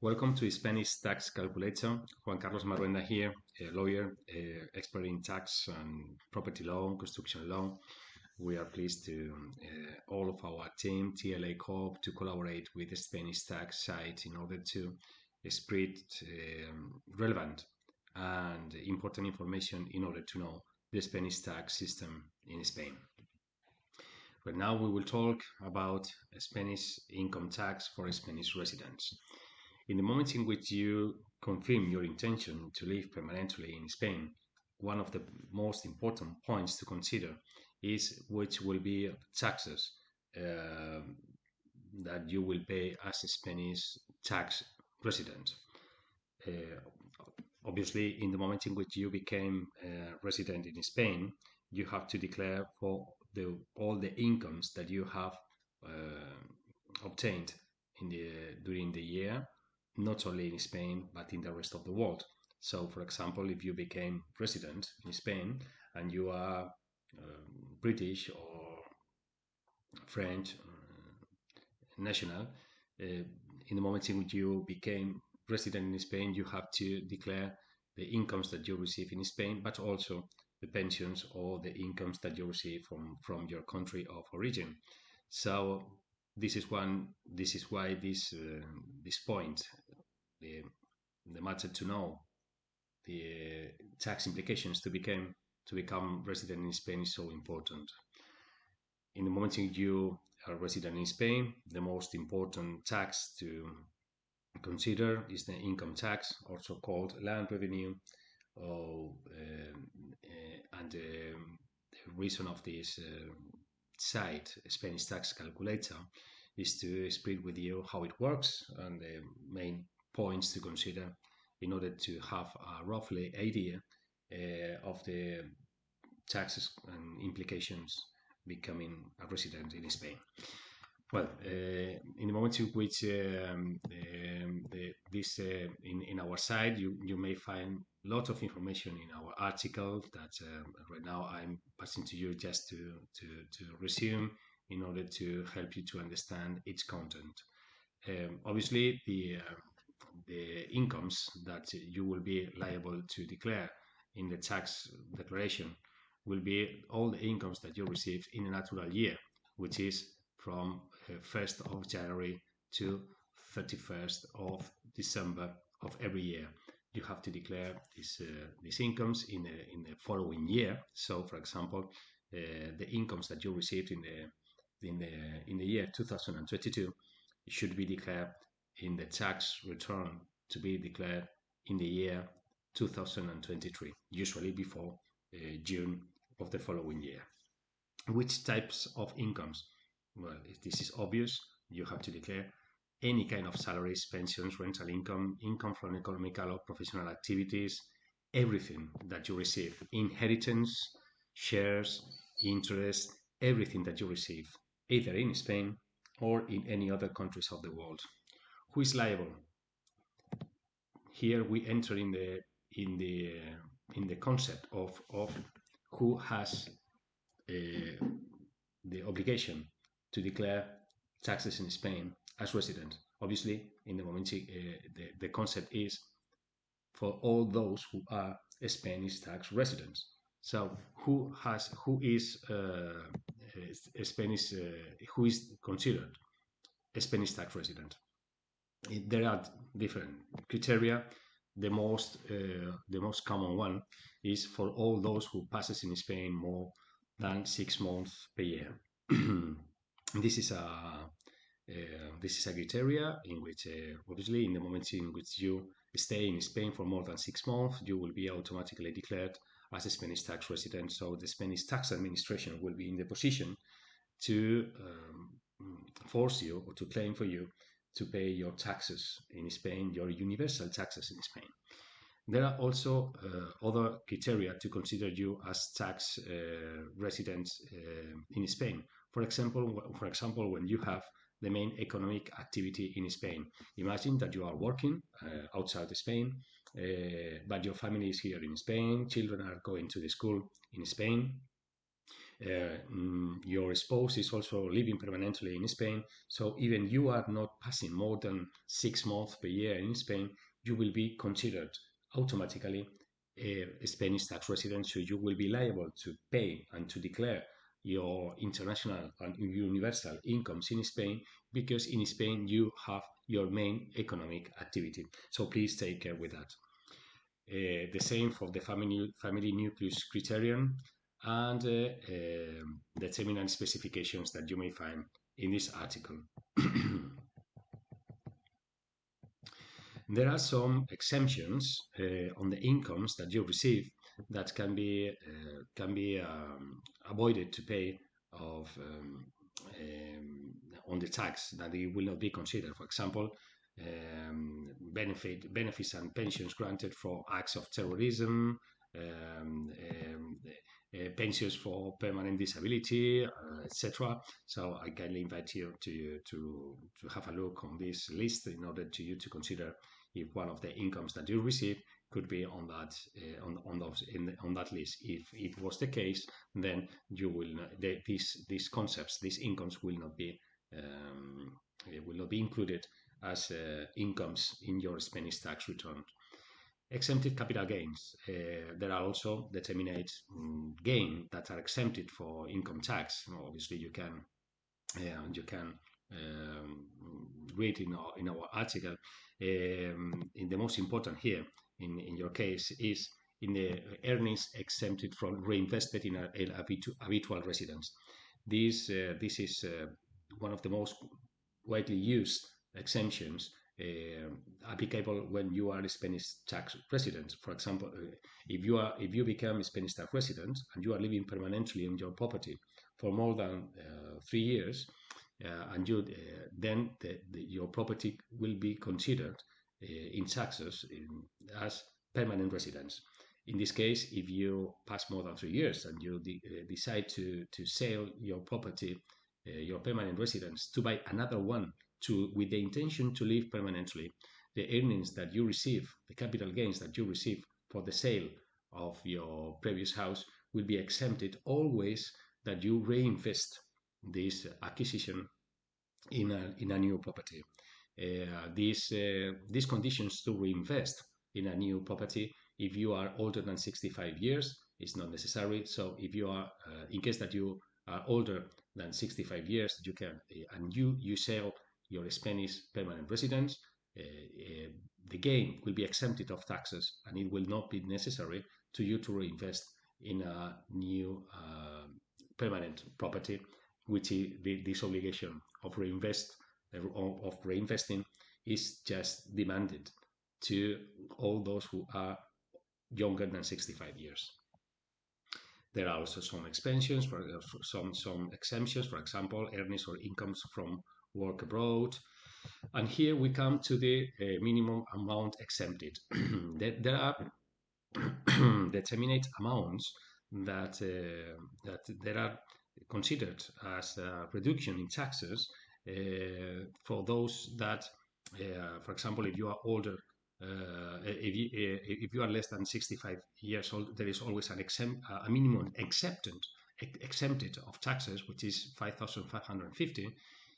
Welcome to Spanish Tax Calculator. Juan Carlos Marhuenda here, a lawyer, a expert in tax and property law, construction law. We are pleased to uh, all of our team, TLA Corp, to collaborate with the Spanish tax site in order to spread um, relevant and important information in order to know the Spanish tax system in Spain. But now we will talk about Spanish income tax for Spanish residents. In the moment in which you confirm your intention to live permanently in Spain, one of the most important points to consider is which will be taxes uh, that you will pay as a Spanish tax resident. Uh, obviously, in the moment in which you became a resident in Spain, you have to declare for the, all the incomes that you have uh, obtained in the during the year not only in Spain but in the rest of the world. So, for example, if you became resident in Spain and you are uh, British or French uh, national, uh, in the moment in which you became resident in Spain, you have to declare the incomes that you receive in Spain, but also the pensions or the incomes that you receive from, from your country of origin. So this is one. This is why this uh, this point, the the matter to know the tax implications to become to become resident in Spain is so important. In the moment you are resident in Spain, the most important tax to consider is the income tax, also called land revenue. Um, uh, and um, the reason of this uh, site, Spanish tax calculator, is to explain with you how it works and the main points to consider in order to have a roughly idea uh, of the taxes and implications becoming a resident in Spain. Well, uh, in the moment in which um, um, the, this uh, in, in our site, you, you may find lots of information in our article that um, right now I'm passing to you just to, to, to resume in order to help you to understand its content. Um, obviously, the, uh, the incomes that you will be liable to declare in the tax declaration will be all the incomes that you received in a natural year, which is from 1st uh, of January to 31st of December of every year. You have to declare these, uh, these incomes in the, in the following year. So, for example, uh, the incomes that you received in the, in the, in the year 2022 should be declared in the tax return to be declared in the year 2023, usually before uh, June of the following year. Which types of incomes? Well, this is obvious, you have to declare any kind of salaries, pensions, rental income, income from economical or professional activities, everything that you receive, inheritance, shares, interest, everything that you receive, either in Spain or in any other countries of the world. Who is liable? Here we enter in the in the in the concept of of who has uh, the obligation to declare taxes in Spain as resident. Obviously, in the moment, uh, the, the concept is for all those who are Spanish tax residents. So, who has who is uh, Spanish who is considered a Spanish tax resident? There are different criteria. The most uh, the most common one is for all those who passes in Spain more than six months per year. this is a uh, this is a criteria in which uh, obviously in the moment in which you stay in Spain for more than six months, you will be automatically declared as a Spanish tax resident. So the Spanish tax administration will be in the position to um, force you or to claim for you to pay your taxes in Spain, your universal taxes in Spain. There are also uh, other criteria to consider you as tax uh, residents uh, in Spain. For example, for example, when you have the main economic activity in Spain. Imagine that you are working uh, outside Spain, uh, but your family is here in Spain, children are going to the school in Spain. Uh, mm, your spouse is also living permanently in Spain. So even you are not passing more than six months per year in Spain, you will be considered automatically a Spanish tax resident. So you will be liable to pay and to declare your international and universal incomes in Spain because in Spain you have your main economic activity. So please take care with that. Uh, the same for the family family nucleus criterion and uh, um, the terminal specifications that you may find in this article. there are some exemptions uh, on the incomes that you receive that can be uh, can be um, avoided to pay of um, um, on the tax that it will not be considered. For example, um, benefit benefits and pensions granted for acts of terrorism, um, um, pensions for permanent disability, uh, etc. So I kindly invite you to, to, to have a look on this list in order to you to consider if one of the incomes that you receive could be on that uh, on, on those in on that list. If it was the case, then you will the, these these concepts, these incomes will not be um, will not be included as uh, incomes in your Spanish tax return exempted capital gains. Uh, there are also determinate um, gain that are exempted for income tax. Obviously, you can uh, you can um, read in our, in our article. Um, in the most important here, in, in your case, is in the earnings exempted from reinvested in a, a habitual residence. This uh, this is uh, one of the most widely used exemptions applicable when you are a Spanish tax resident. For example, uh, if you are if you become a Spanish tax resident and you are living permanently in your property for more than uh, three years, uh, and you uh, then the, the, your property will be considered uh, in taxes in, as permanent residence. In this case, if you pass more than three years and you de decide to to sell your property, your permanent residence, to buy another one to with the intention to live permanently. The earnings that you receive, the capital gains that you receive for the sale of your previous house will be exempted always that you reinvest this acquisition in a, in a new property. Uh, these, uh, these conditions to reinvest in a new property, if you are older than 65 years, is not necessary. So if you are, uh, in case that you are older than 65 years, you can, and you, you sell your Spanish permanent residence, uh, uh, the gain will be exempted of taxes and it will not be necessary to you to reinvest in a new uh, permanent property, which is the, this obligation of reinvest of reinvesting is just demanded to all those who are younger than 65 years. There are also some expansions, for some some exemptions. For example, earnings or incomes from work abroad. And here we come to the uh, minimum amount exempted. there, there, are determinate amounts that uh, that there are considered as a reduction in taxes uh, for those that, uh, for example, if you are older, uh, if, you, uh, if you are less than 65 years old, there is always an exempt, a minimum exempted exempted of taxes, which is 5,550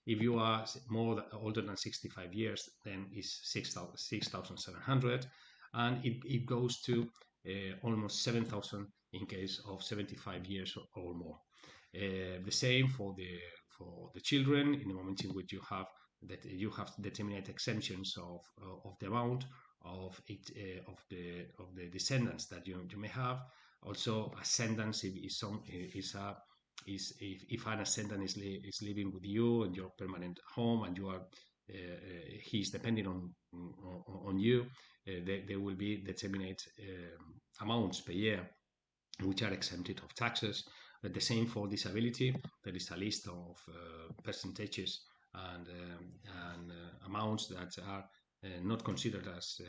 if you are more older than 65 years, then it's 6,700, and it, it goes to uh, almost 7,000 in case of 75 years or, more. Uh, the same for the for the children in the moment in which you have that you have determinate exemptions of of the amount of it uh, of the of the descendants that you, you may have. Also, ascendance is some is a is if, if an ascendant is, li is living with you in your permanent home and you are uh, uh, he's depending on on, on you, uh, there, there, will be determinate um, amounts per year which are exempted of taxes. But the same for disability. There is a list of uh, percentages and um, and uh, amounts that are uh, not considered as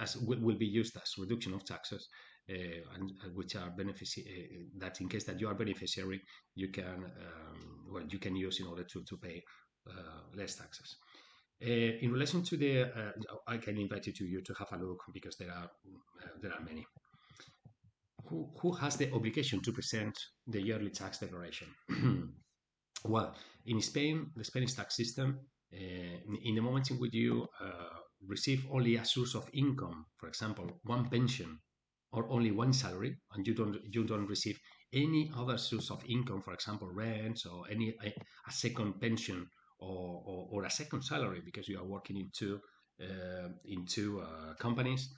as will, will be used as reduction of taxes uh, and uh, which are beneficiary uh, that in case that you are beneficiary you can um, well you can use in order to to pay less taxes. in relation to the, I can invite you to you to have a look because there are there are many. who, who has the obligation to present the yearly tax declaration? well, in Spain, the Spanish tax system, uh, in, in, the moment in which you uh, receive only a source of income, for example, one pension or only one salary, and you don't you don't receive any other source of income, for example, rents or any a, a second pension or, or, or, a second salary because you are working in two uh, in two uh, companies,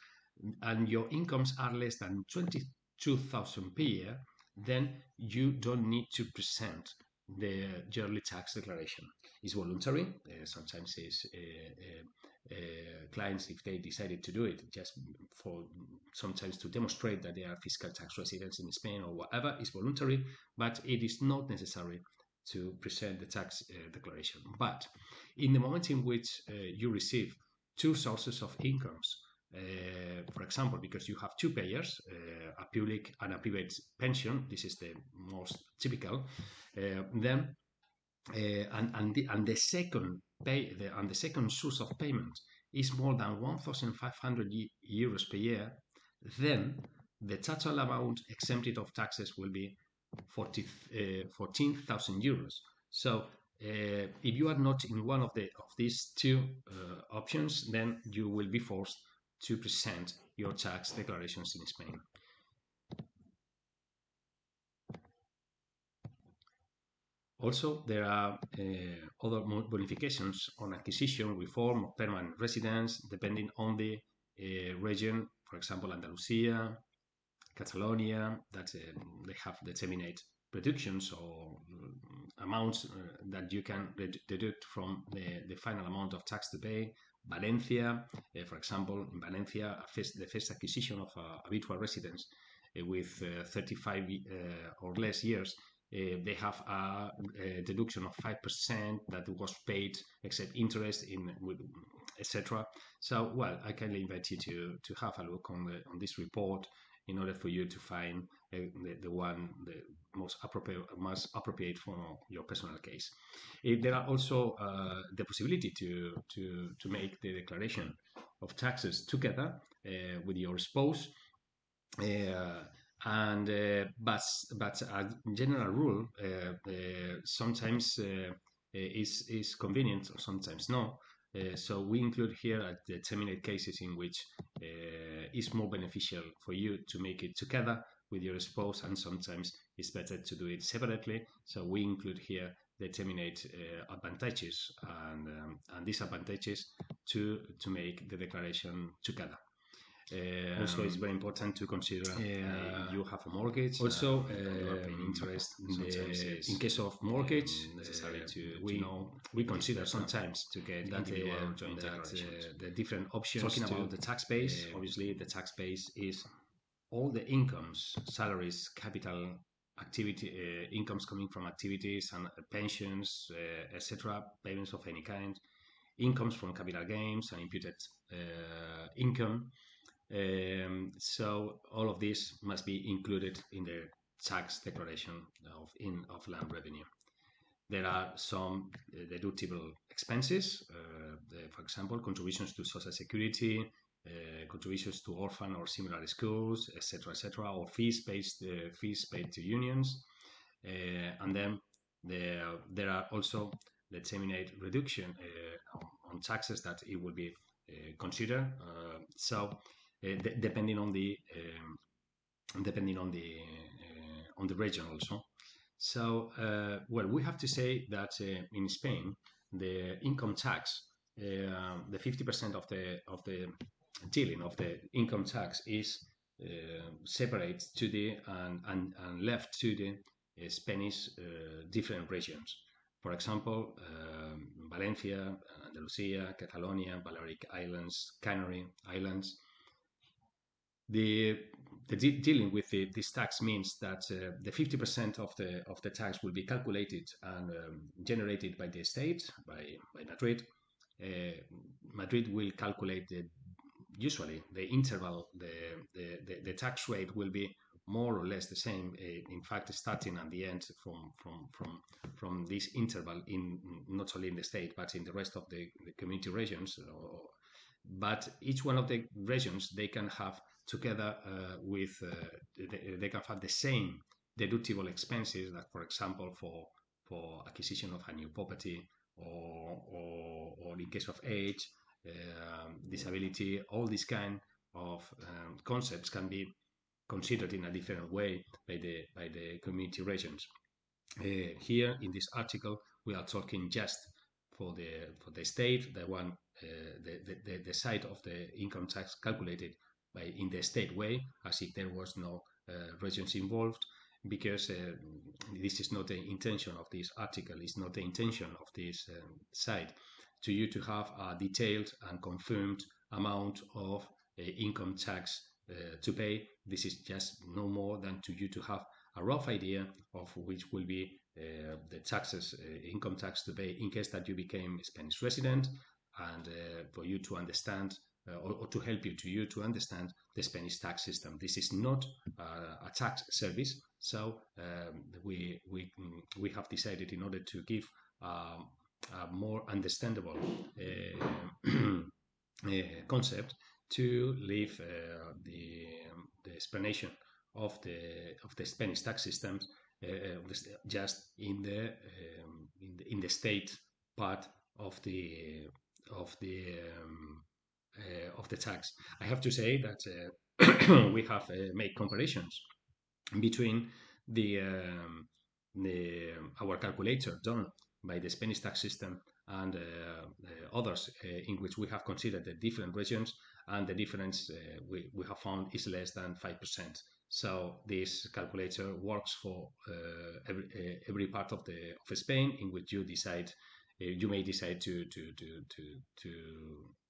and your incomes are less than twenty two thousand per year, then you don't need to present the yearly tax declaration. It's voluntary. Uh, sometimes it's uh, clients if they decided to do it just for sometimes to demonstrate that they are fiscal tax residents in Spain or whatever is voluntary, but it is not necessary to present the tax uh, declaration. But in the moment in which uh, you receive two sources of incomes, uh, for example, because you have two payers, uh, a public and a private pension, this is the most typical, uh, then and, and, the, and the second pay the, and the second source of payment is more than 1,500 euros per year, then the total amount exempted of taxes will be 40, uh, 14,000 euros. So uh, if you are not in one of the of these two uh, options, then you will be forced to present your tax declarations in Spain. Also, there are uh, other bonifications on acquisition, reform, or permanent residence, depending on the uh, region. For example, Andalusia, Catalonia, that uh, they have determinate reductions or uh, amounts uh, that you can deduct from the, the final amount of tax to pay. Valencia, uh, for example, in Valencia, first, the first acquisition of a habitual residence with 35 or less years uh, they have a, a, deduction of 5% that was paid except interest in etc so well i kindly invite you to to have a look on the on this report in order for you to find uh, the, the one the most appropriate most appropriate for your personal case. If there are also uh, the possibility to to to make the declaration of taxes together with your spouse. Uh, and uh, but but a general rule uh, uh, sometimes is is convenient or sometimes no. so we include here determinate cases in which it's more beneficial for you to make it together with your spouse and sometimes it's better to do it separately so we include here determinate uh, advantages and, um, and disadvantages to to make the declaration together um, also, it's very important to consider uh, you have a mortgage. Also, uh, interest the, in case of mortgage, necessary to, we to know we consider sometimes to get that, uh, that the different options. Talking about the tax base, obviously the tax base is all the incomes, salaries, capital activity uh, incomes coming from activities and uh, pensions uh, etc payments of any kind incomes from capital gains and imputed income um, so all of this must be included in the tax declaration of in of land revenue. There are some uh, deductible expenses, uh, the, for example, contributions to social security, uh, contributions to orphan or similar schools, etc., etc., or fees paid uh, fees paid to unions, uh, and then there there are also the determinate reduction uh, on, on, taxes that it will be considered. so uh, depending on the um, depending on the uh, on the region also. So, well, we have to say that in Spain, the income tax, the 50% of the of the dealing of the income tax is uh, separate to the and, and, and left to the uh, Spanish uh, different regions. For example, Valencia, Andalusia, Catalonia, Balearic Islands, Canary Islands, the, the de dealing with the, this tax means that uh, the 50% of the of the tax will be calculated and um, generated by the state by by Madrid. Uh, Madrid will calculate the usually the interval the, the, the, the, tax rate will be more or less the same uh, in fact starting at the end from from from from this interval in not only in the state but in the rest of the, the community regions or but each one of the regions they can have together uh, with uh, they, can have the same deductible expenses that for example for for acquisition of a new property or or, or in case of age uh, disability all these kind of um, concepts can be considered in a different way by the by the community regions uh, here in this article we are talking just for the for the state the one uh, the, the, the side of the income tax calculated by in the state way, as if there was no uh, regions involved, because uh, this is not the intention of this article, it's not the intention of this um, site, to you to have a detailed and confirmed amount of income tax to pay. This is just no more than to you to have a rough idea of which will be uh, the taxes, uh, income tax to pay in case that you became a Spanish resident and uh, for you to understand or, or, to help you to you to understand the Spanish tax system. This is not uh, a tax service, so um, we we mm, we have decided in order to give um, a more understandable uh, uh, concept to leave uh, the the explanation of the of the Spanish tax systems just in the, um, in the in the state part of the of the um, uh, of the tax. I have to say that uh, we have uh, made comparisons between the, um, the our calculator done by the Spanish tax system and uh, uh, others uh, in which we have considered the different regions and the difference we, we have found is less than 5%. So this calculator works for every, every part of the of Spain in which you decide you may decide to to to to to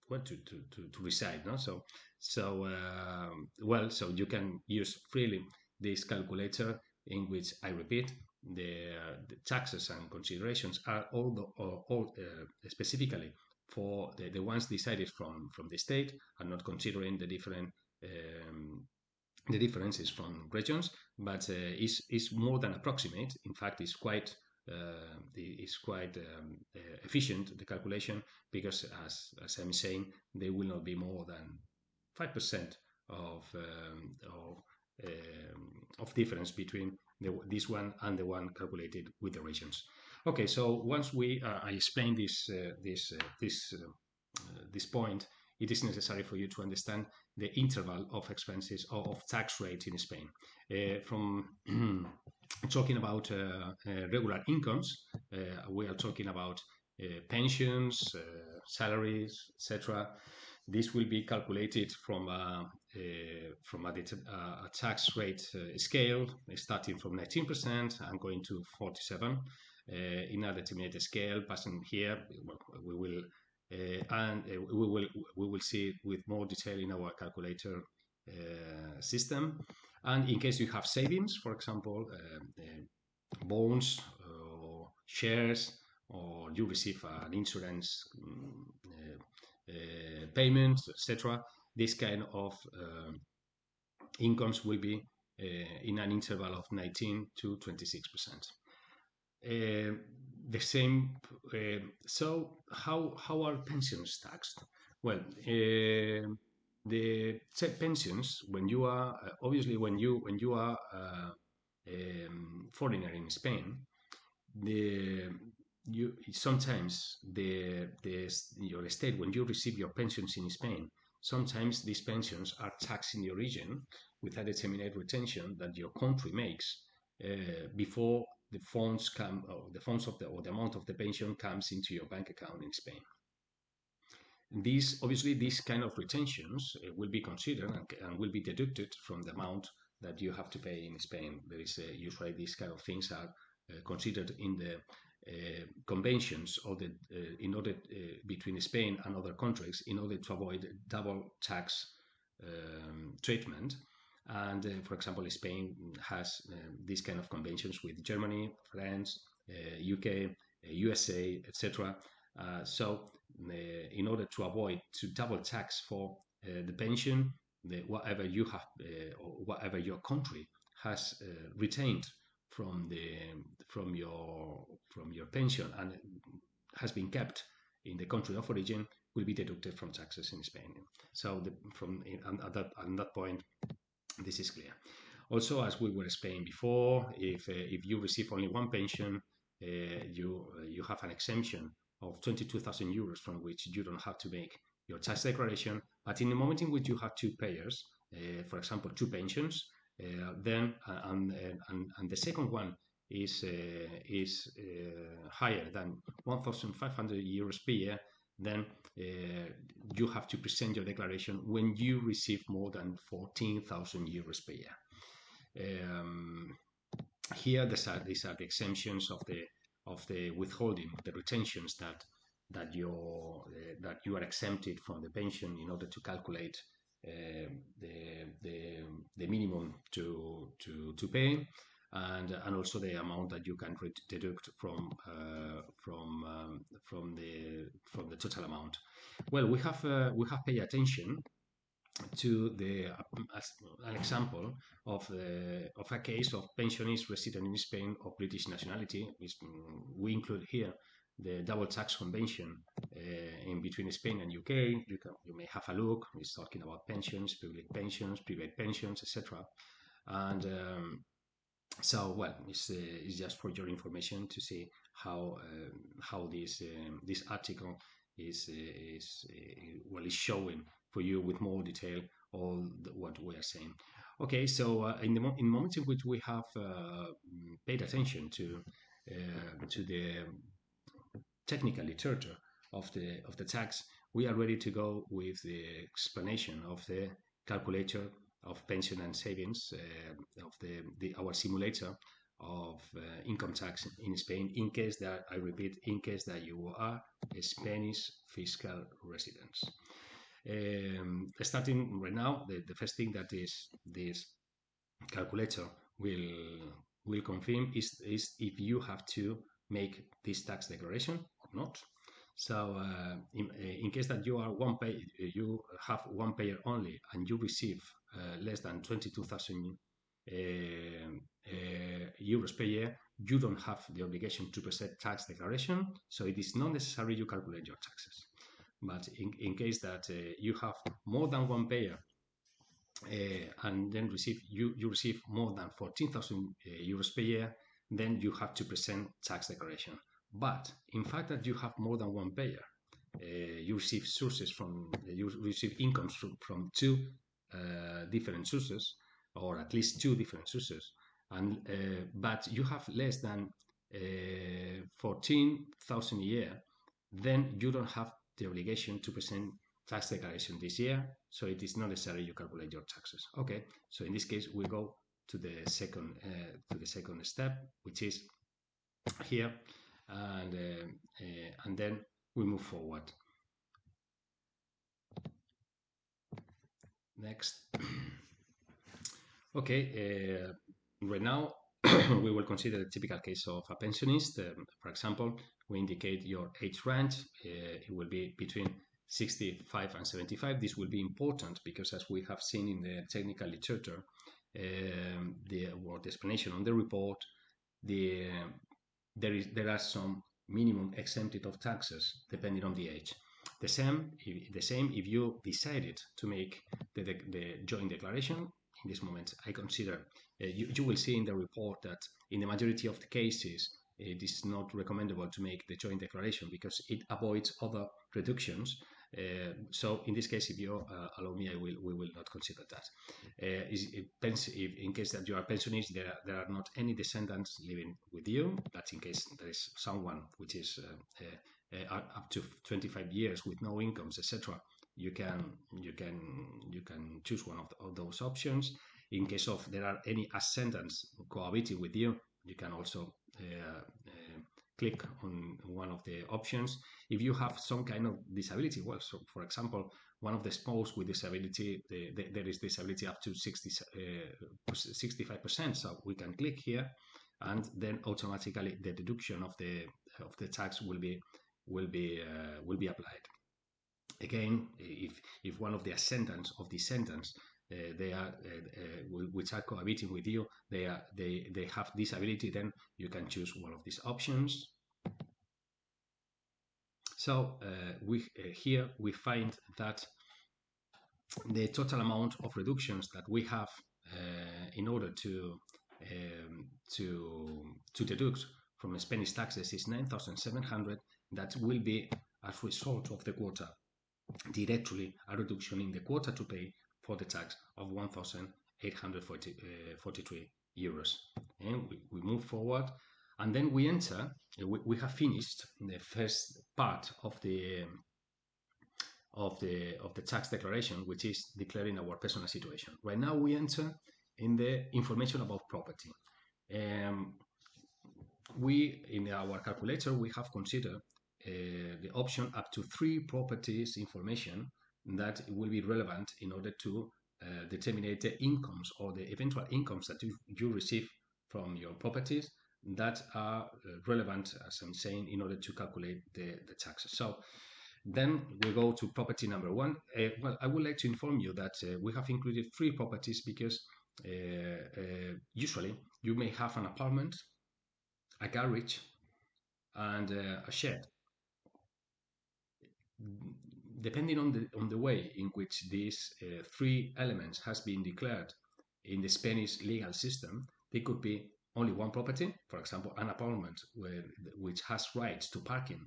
well to to to, to reside no? So so um, well so you can use freely this calculator in which i repeat the, uh, the taxes and considerations are all, the, all, uh, specifically for the, the ones decided from from the state and not considering the different um, the differences from regions but uh, is is more than approximate. In fact is quite uh, is quite um, uh, efficient, the calculation, because as, as I'm saying, they will not be more than 5% of, um, of, um, of difference between the, this one and the one calculated with the regions. Okay, so once we uh, I explain this uh, this uh, this uh, this point, it is necessary for you to understand the interval of expenses or of tax rates in Spain. from talking about uh, uh, regular incomes, uh, we are talking about pensions, salaries, etc. This will be calculated from a, from a, a, tax rate scale starting from 19% and going to 47 in a determined scale. Passing here, we will uh, and uh, we will we will see it with more detail in our calculator uh, system. And in case you have savings, for example, uh, bonds or shares, or you receive an insurance um, payment, etc., this kind of um, incomes will be in an interval of 19 to 26 percent. Uh, the same. Uh, so how how are pensions taxed? Well, uh, the pensions when you are obviously when you when you are um, foreigner in Spain, the you sometimes the the your state when you receive your pensions in Spain, sometimes these pensions are taxed in your region with a determined retention that your country makes uh, before the funds come the funds of the or the amount of the pension comes into your bank account in Spain. These obviously these kind of retentions uh, will be considered and, and, will be deducted from the amount that you have to pay in Spain. There is uh, usually these kind of things are uh, considered in the uh, conventions or the uh, in order uh, between Spain and other countries in order to avoid double tax um, treatment. And for example, Spain has um, these kind of conventions with Germany, France, UK, USA, etc. so uh, in order to avoid to double tax for uh, the pension, the, whatever you have uh, or whatever your country has retained from the from your from your pension and has been kept in the country of origin will be deducted from taxes in Spain. So the, from at that at that point, this is clear. Also, as we were explaining before, if uh, if you receive only one pension, uh, you uh, you have an exemption of 22,000 euros from which you don't have to make your tax declaration. But in the moment in which you have two payers, uh, for example, two pensions, uh, then uh, and, and and the second one is is higher than 1,500 euros per year, then uh, you have to present your declaration when you receive more than 14,000 euros per year. Um, here, these are, these are the exemptions of the of the withholding, the retentions that that you uh, that you are exempted from the pension in order to calculate uh, the, the the minimum to to to pay and and also the amount that you can deduct from uh, from um, from the from the total amount. Well, we have uh, we have paid attention to the as an example of the of a case of pensioners resident in Spain of British nationality. We include here the double tax convention uh, in between Spain and UK. You can you may have a look. It's talking about pensions, public pensions, private pensions, etc. And um, so well it's, uh, it's just for your information to see how um, how this um, this article is uh, is uh, well is showing for you with more detail all the, what we are saying. Okay so uh, in the mo in moments in which we have uh, paid attention to uh, to the technical literature of the of the tax we are ready to go with the explanation of the calculator of pension and savings uh, of the, the, our simulator of uh, income tax in Spain in case that I repeat in case that you are a Spanish fiscal residents. Um, starting right now, the, the first thing that is this calculator will will confirm is, is if you have to make this tax declaration or not. So uh, in, in, case that you are one pay, you have one payer only, and you receive uh, less than 22,000 uh, uh, euros per year, you don't have the obligation to present tax declaration. So it is not necessary you calculate your taxes. But in, in case that you have more than one payer uh, and then receive you, you receive more than 14,000 uh, euros per year, then you have to present tax declaration. But in fact that you have more than one payer, uh, you receive sources from you receive incomes from, from two uh, different sources, or at least two different sources, and uh, but you have less than uh, 14,000 a year, then you don't have the obligation to present tax declaration this year, so it is not necessary you calculate your taxes. Okay, so in this case we go to the second uh, to the second step, which is here, and uh, uh, and then we move forward. Next. okay, uh, right now we will consider the typical case of a pensionist. Um, for example, we indicate your age range. Uh, it will be between 65 and 75. This will be important because as we have seen in the technical literature, um, the word explanation on the report, the, there, is, there are some minimum exempted of taxes depending on the age. The same, the same if you decided to make the, the, the joint declaration. In this moment, I consider uh, you, you will see in the report that in the majority of the cases, it is not recommendable to make the joint declaration because it avoids other reductions. Uh, so in this case, if you uh, allow me, I will we will not consider that. Uh, if, in case that you are pensionist, there are, there are not any descendants living with you. That's in case there is someone which is up to 25 years with no incomes, etc. You can you can you can choose one of, the, of those options. In case of there are any ascendants cohabiting with you, you can also uh, uh, click on one of the options. If you have some kind of disability, well, so for example, one of the spouse with disability, the, the, there is disability up to 60, uh, 65%. So we can click here and then automatically the deduction of the of the tax will be will be uh, will be applied. Again, if if one of the ascendants of the sentence uh, they are uh, uh, which are cohabiting with you, they are they they have disability, then you can choose one of these options. So we here we find that the total amount of reductions that we have in order to um, to to deduct from Spanish taxes is 9,700 that will be as a result of the quota directly a reduction in the quota to pay for the tax of 1,843 uh, euros. And we, we move forward and then we enter, uh, we, we have finished the first part of the of the of the tax declaration, which is declaring our personal situation. Right now, we enter in the information about property. Um, we in our calculator we have considered uh, the option up to three properties information that will be relevant in order to uh, determine the incomes or the eventual incomes that you, you receive from your properties that are uh, relevant, as I'm saying, in order to calculate the, the taxes. So then we go to property number one. Uh, well, I would like to inform you that uh, we have included three properties because uh, uh, usually you may have an apartment, a garage, and uh, a shed. Depending on the on the way in which these uh, three elements has been declared in the Spanish legal system, they could be only one property, for example, an apartment where, which has rights to parking,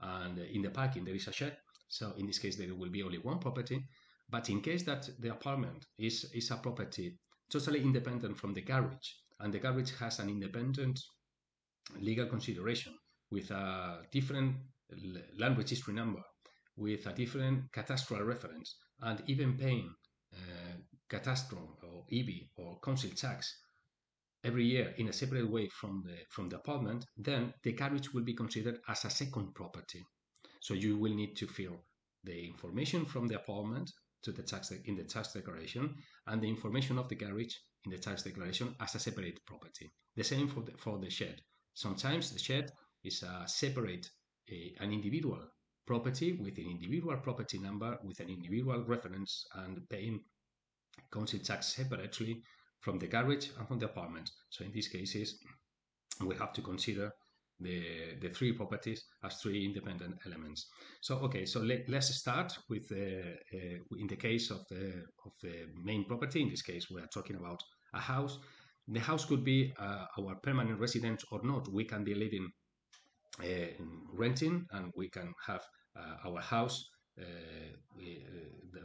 and in the parking there is a shed. So in this case, there will be only one property. But in case that the apartment is, is a property totally independent from the garage, and the garage has an independent legal consideration with a different land registry number, with a different cadastral reference, and even paying uh, cadastral or EB or council tax every year in a separate way from the from the apartment, then the garage will be considered as a second property. So you will need to fill the information from the apartment to the tax in the tax declaration and the information of the garage in the tax declaration as a separate property. The same for the, for the shed. Sometimes the shed is a separate a, an individual property with an individual property number with an individual reference and paying council tax separately from the garage and from the apartment. So in these cases, we have to consider the, the three properties as three independent elements. So okay, so let, us start with uh, uh, in the case of the of the main property. In this case, we are talking about a house. The house could be uh, our permanent residence or not. We can be living renting, and we can have uh, our house uh, uh,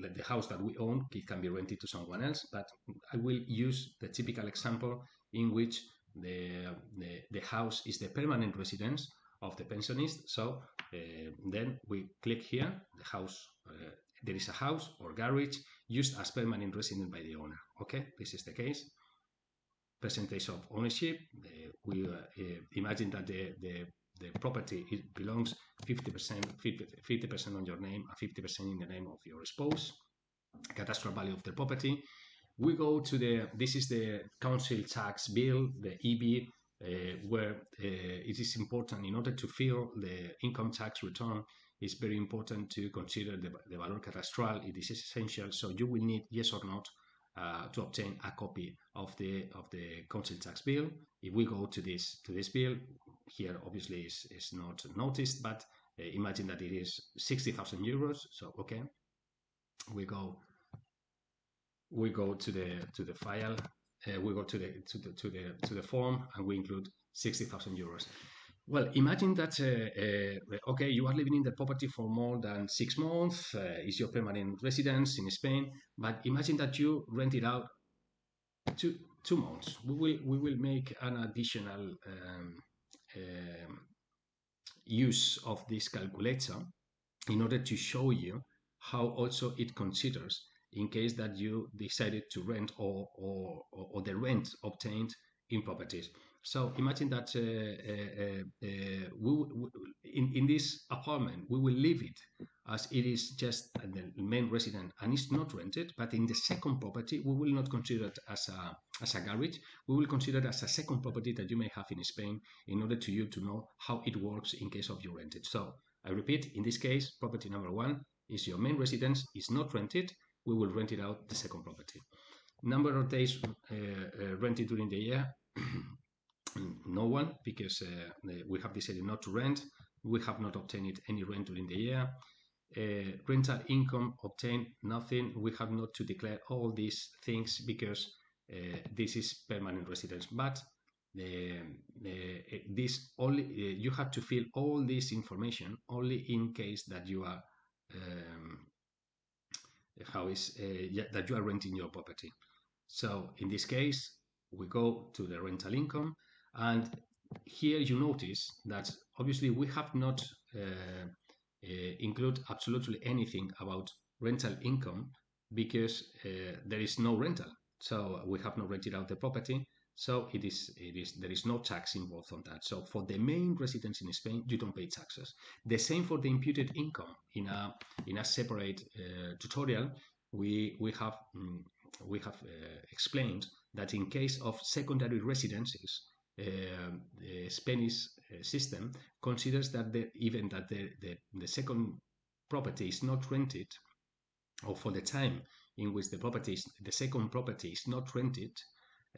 the, the house that we own it can be rented to someone else. But I will use the typical example in which the, the, the house is the permanent residence of the pensionist. So uh, then we click here, the house, uh, there is a house or garage used as permanent residence by the owner. Okay, this is the case. Percentage of ownership, uh, we imagine that the, the the property it belongs 50% 50% on your name and 50% in the name of your spouse cadastral value of the property. We go to the this is the council tax bill the eb uh, where uh, it is important in order to fill the income tax return it's very important to consider the, the valor cadastral it is essential so you will need yes or not uh, to obtain a copy of the of the council tax bill. If we go to this to this bill, here obviously is is not noticed, but uh, imagine that it is sixty thousand euros. So okay, we go we go to the to the file. Uh, we go to the to the to the to the form and we include sixty thousand euros. Well, imagine that, uh, uh, okay, you are living in the property for more than six months, uh, is your permanent residence in Spain, but imagine that you rent it out two, two months. We will, we will make an additional um, um, use of this calculator in order to show you how also it considers in case that you decided to rent or, or, or the rent obtained in properties. So imagine that uh, uh, uh, we, we, in, in this apartment, we will leave it as it is just the main resident and it's not rented. But in the second property, we will not consider it as a, as a garage. We will consider it as a second property that you may have in Spain in order to you to know how it works in case of you rented. So I repeat, in this case, property number one is your main residence, is not rented. We will rent it out the second property. Number of days uh, uh, rented during the year no one because uh, we have decided not to rent we have not obtained any rent during the year. Uh, rental income obtained nothing. We have not to declare all these things because uh, this is permanent residence. But this only you have to fill all this information only in case that you are um, how is uh, that you are renting your property. So in this case, we go to the rental income, and here you notice that obviously we have not uh, uh, include absolutely anything about rental income because uh, there is no rental. So we have not rented out the property. So it is, it is, there is no tax involved on that. So for the main residence in Spain, you don't pay taxes. The same for the imputed income. In a in a separate uh, tutorial, we we have um, we have uh, explained that in case of secondary residences, the Spanish uh, system considers that the, even that the, the, the second property is not rented, or for the time in which the property is, the second property is not rented,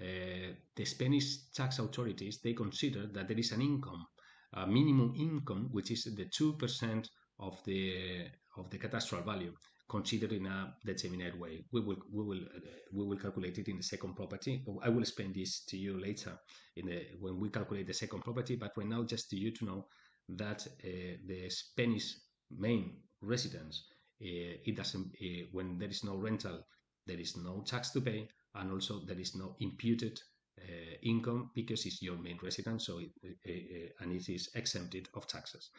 uh, the Spanish tax authorities they consider that there is an income, a minimum income, which is the two percent of the of the cadastral value considered in a determinate way. We will we will uh, we will calculate it in the second property. I will explain this to you later in the when we calculate the second property. But right now, just to you to know that uh, the Spanish main residence uh, it doesn't uh, when there is no rental, there is no tax to pay, and also there is no imputed uh, income because it's your main residence, so it, uh, and it is exempted of taxes.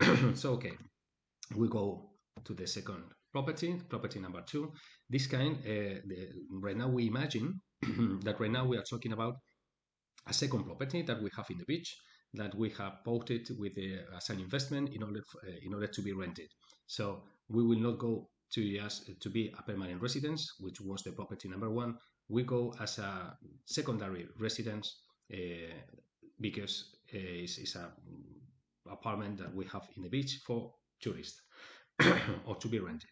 so okay, we go to the second property, property number two. This kind, uh, the, right now we imagine that right now we are talking about a second property that we have in the beach that we have bought it with a, as an investment in order uh, in order to be rented. So we will not go to years to be a permanent residence, which was the property number one. We go as a secondary residence uh, because uh, it's, it's a apartment that we have in the beach for tourists or to be rented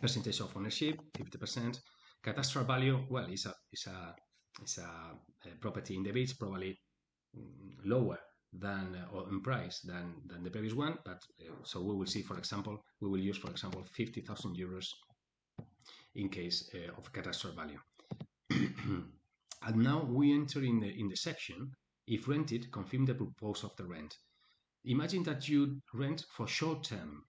percentage of ownership, 50%. Cadastral value, well, it's a, it's a, it's a, a property in the beach, probably mm, lower than uh, or in price than than the previous one. But uh, so we will see, for example, we will use, for example, 50,000 euros in case uh, of cadastral value. and now we enter in the in the section if rented, confirm the purpose of the rent. Imagine that you rent for short term uh,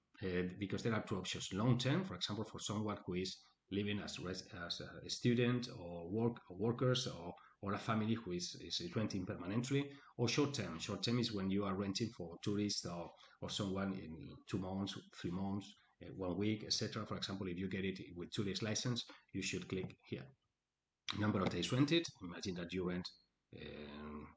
because there are two options. Long term for example for someone who is living as, as a student or work or workers or, or a family who is, is renting permanently or short term short term is when you are renting for tourists or, or someone in two months three months uh, one week etc for example if you get it with tourist license you should click here. Number of days rented. Imagine that you rent um,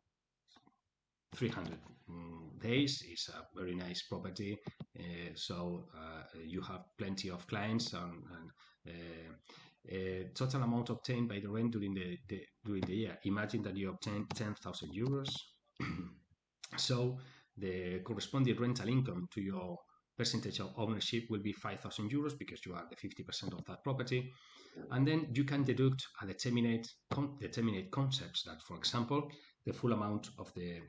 300 mm, days is a very nice property. Uh, so uh, you have plenty of clients and, and uh, total amount obtained by the rent during the, the, during the year. Imagine that you obtain 10,000 euros. So the corresponding rental income to your percentage of ownership will be 5,000 euros because you are the 50% of that property. And then you can deduct a determinate, con determinate concepts that, for example, the full amount of the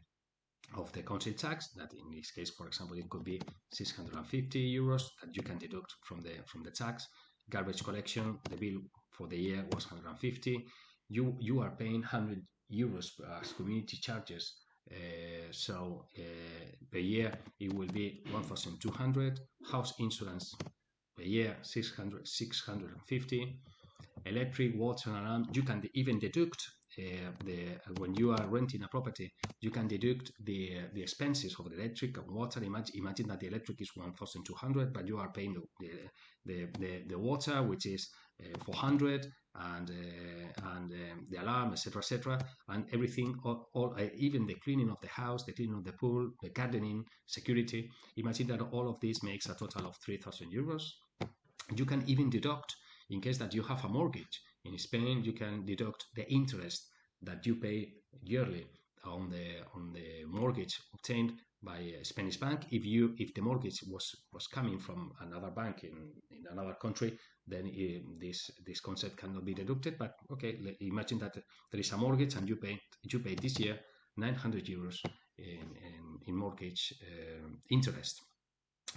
of the council tax that in this case for example it could be 650 euros that you can deduct from the from the tax. Garbage collection the bill for the year was 150 you you are paying 100 euros as community charges. Uh, so uh, per year it will be 1200 house insurance per year 600 650 electric water and alarm you can even deduct uh, the when you are renting a property, you can deduct the the expenses of the electric and water. Imagine, imagine that the electric is 1,200, but you are paying the the, the, the water, which is uh, 400, and uh, and um, the alarm, etc., etc., and everything, all, all uh, even the cleaning of the house, the cleaning of the pool, the gardening, security. Imagine that all of this makes a total of 3,000 euros. You can even deduct in case that you have a mortgage in Spain, you can deduct the interest that you pay yearly on the on the mortgage obtained by a Spanish bank. If you if the mortgage was was coming from another bank in, in another country, then it, this this concept cannot be deducted. But okay, imagine that there is a mortgage and you pay you pay this year 900 euros in, in, in mortgage uh, interest.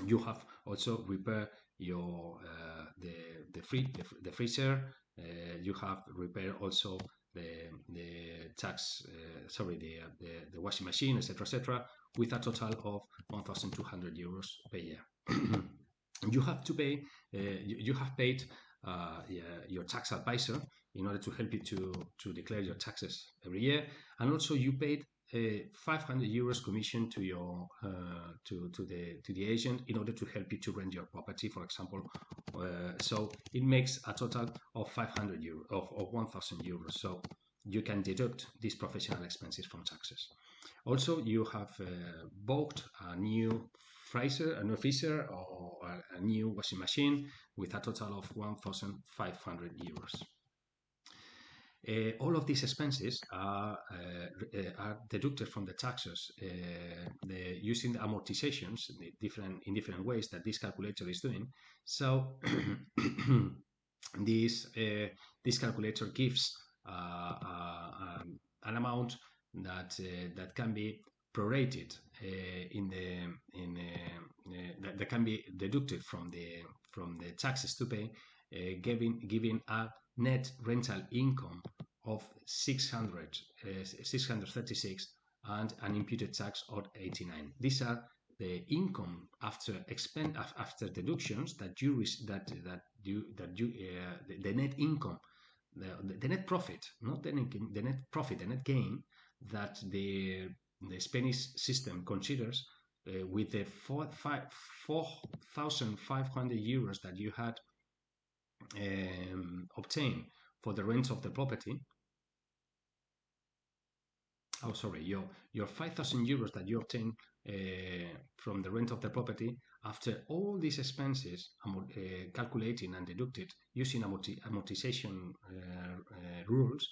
You have also repair your uh, the the free the, the freezer. Uh, you have repair also the the tax uh, sorry the, the the washing machine etc etc with a total of 1,200 euros per year. you have to pay you, you have paid uh, your tax advisor in order to help you to, to declare your taxes every year. And also you paid a 500 euros commission to your uh, to to the to the agent in order to help you to rent your property, for example. Uh, so it makes a total of 500 euros of, of 1,000 euros. So you can deduct these professional expenses from taxes. Also, you have uh, bought a new freezer, a new freezer, or a new washing machine with a total of 1,500 euros. Uh, all of these expenses are, uh, uh, are deducted from the taxes the, using the amortizations the different, in different ways that this calculator is doing. So this, this calculator gives um, an amount that, that can be prorated uh, in the in uh, that, that, can be deducted from the from the taxes to pay, giving giving a net rental income of 600, uh, 636 and an imputed tax of 89. These are the income after expend after deductions that you that that you that you uh, the, the, net income the, the net profit not the net, the net profit the net gain that the the Spanish system considers uh, with the 4,500 euros that you had um, obtained for the rent of the property, oh sorry, your your 5,000 euros that you obtain uh, from the rent of the property after all these expenses uh, calculating and deducted using amorti amortization uh, uh rules,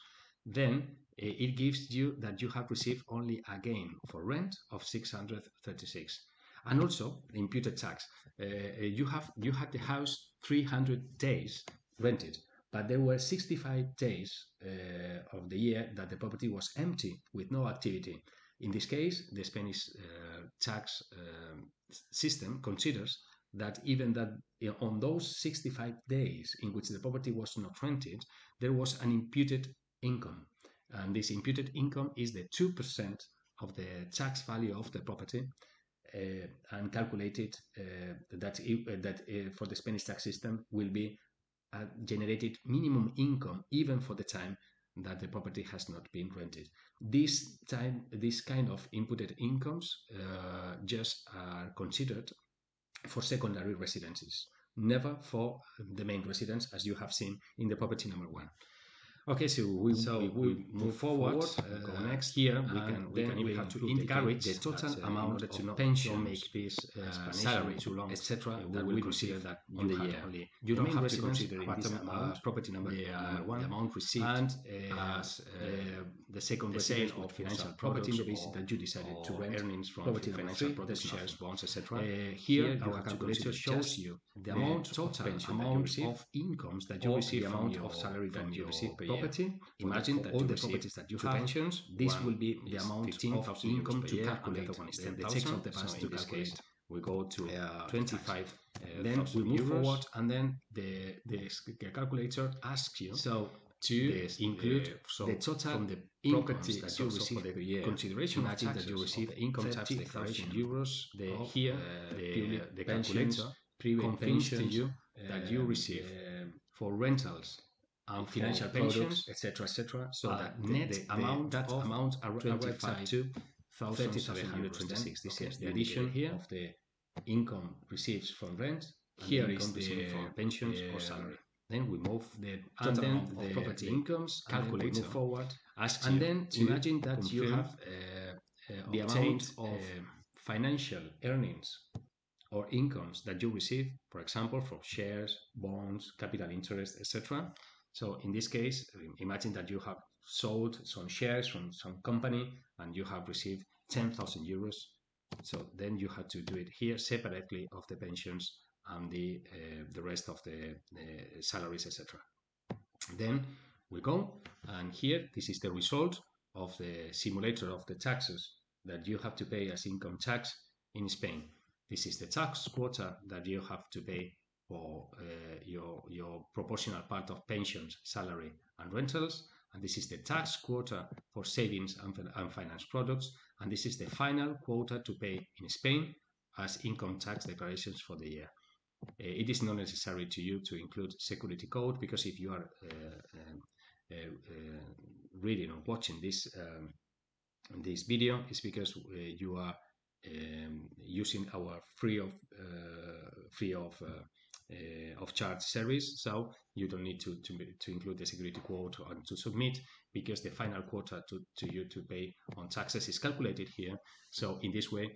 then uh, it gives you that you have received only a gain for rent of 636 and also the imputed tax. Uh, you have you had the house 300 days rented but there were 65 days uh, of the year that the property was empty with no activity. In this case, the Spanish uh, tax uh, system considers that even that on those 65 days in which the property was not rented, there was an imputed income. And this imputed income is the 2% of the tax value of the property uh, and calculated uh, that, uh, that for the Spanish tax system will be generated minimum income even for the time that the property has not been rented. This time, this kind of inputted incomes uh, just are considered for secondary residences, never for the main residence, as you have seen in the property number one. Okay, so we, so we, we move forward. forward uh, go next here. We can we can we have to encourage the total uh, amount of to pension make this uh, salary too long, etc. Uh, that we consider that on the year. Only you don't have to consider this amount uh, property number, the, uh, number one, the amount received and as the second the sale of financial property the that you decided to rent earnings from property financial property shares, bonds, etc. Here, our calculator shows you the amount total amount of incomes that you receive from your salary that you receive per year property, imagine that all the properties that you have, pensions, this will be the amount of income to calculate the, the tax of the past to calculate. We go to uh, 25. Uh, then we move euros. forward, and then the, the calculator asks you so to include uh, so the total from the property that you receive the year. Consideration imagine that you receive income tax declaration euros. The here uh, the, the calculator confirms to you that you receive for rentals and financial pensions, etc., etc. So uh, that net the, the, amount that amount arrives up to 30,726. This is the addition here of the income received from rent. Here is the from pensions or salary. Then we move the and then the property incomes calculator move forward. Asks and then imagine that you have uh, uh, the amount of uh, financial earnings or incomes that you receive, for example, from shares, bonds, capital interest, etc. So in this case, imagine that you have sold some shares from some company and you have received 10,000 euros. So then you have to do it here separately of the pensions and the uh, the rest of the uh, salaries, etc. Then we go, and here this is the result of the simulator of the taxes that you have to pay as income tax in Spain. This is the tax quota that you have to pay for uh, your, your proportional part of pensions, salary, and rentals. And this is the tax quota for savings and, and finance products. And this is the final quota to pay in Spain as income tax declarations for the year. Uh, it is not necessary to you to include security code because if you are uh, um, uh, uh, reading or watching this um, this video, it's because uh, you are um, using our free of free of uh, of charge service. So you don't need to, to, to include the security quote and to submit because the final quota to, to you to pay on taxes is calculated here. So in this way,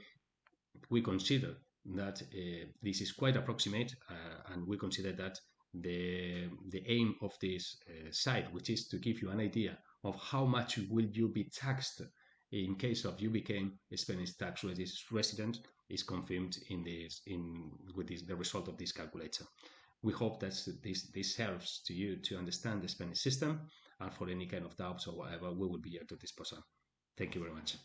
we consider that uh, this is quite approximate uh, and we consider that the, the aim of this uh, site, which is to give you an idea of how much will you be taxed in case of you became a Spanish tax resident is confirmed in this in with this, the result of this calculator. We hope that this this helps to you to understand the Spanish system and for any kind of doubts or whatever we will be at your disposal. Thank you very much.